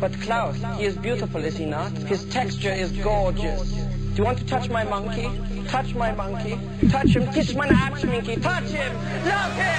But Klaus, he is beautiful, is he not? His texture is gorgeous. Do you want to touch my monkey? Touch my monkey. Touch him. Kiss meine Arschminky. Touch him. Love him.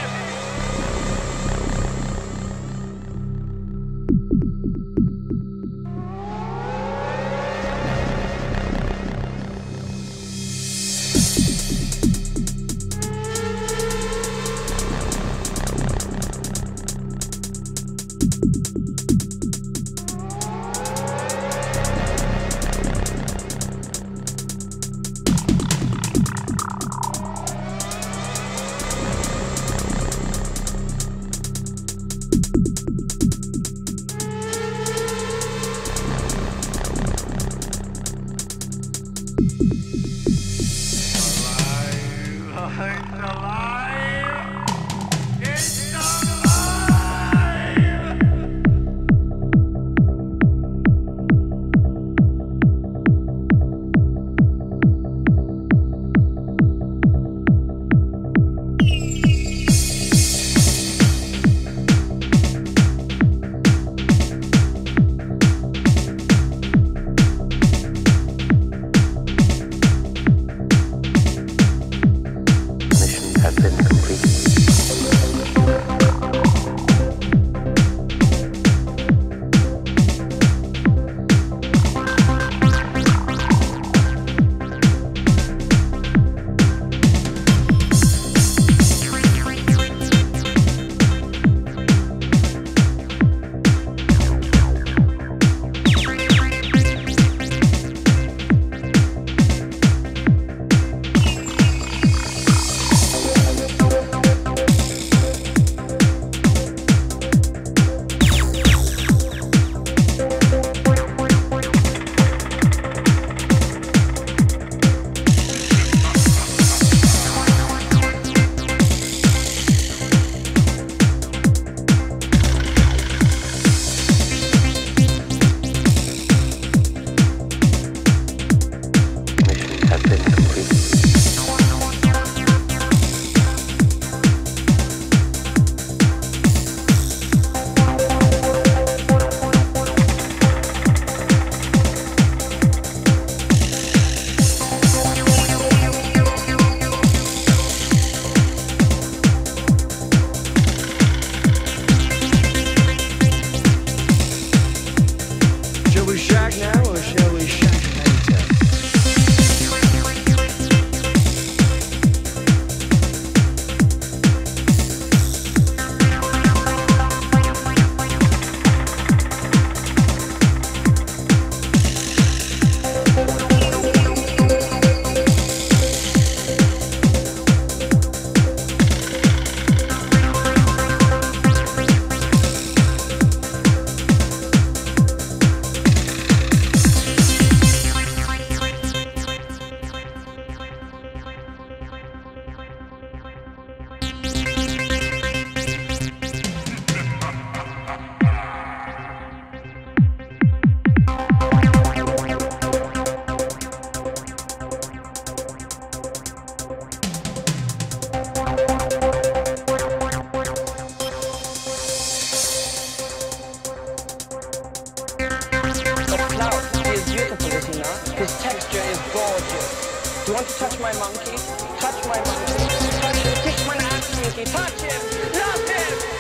Touch my money. Kick my ass monkey. Touch him. Love him.